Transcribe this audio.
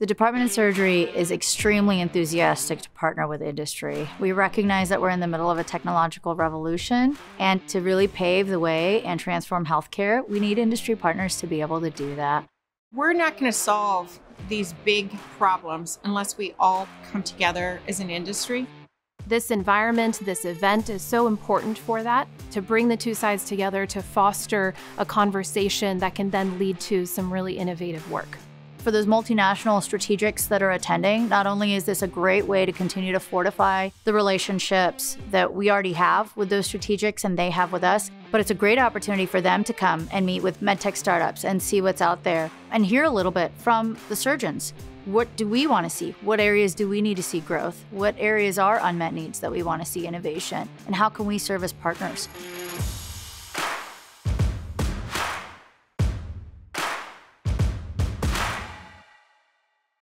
The Department of Surgery is extremely enthusiastic to partner with industry. We recognize that we're in the middle of a technological revolution, and to really pave the way and transform healthcare, we need industry partners to be able to do that. We're not going to solve these big problems unless we all come together as an industry. This environment, this event is so important for that, to bring the two sides together to foster a conversation that can then lead to some really innovative work. For those multinational strategics that are attending, not only is this a great way to continue to fortify the relationships that we already have with those strategics and they have with us, but it's a great opportunity for them to come and meet with medtech startups and see what's out there and hear a little bit from the surgeons. What do we want to see? What areas do we need to see growth? What areas are unmet needs that we want to see innovation? And how can we serve as partners?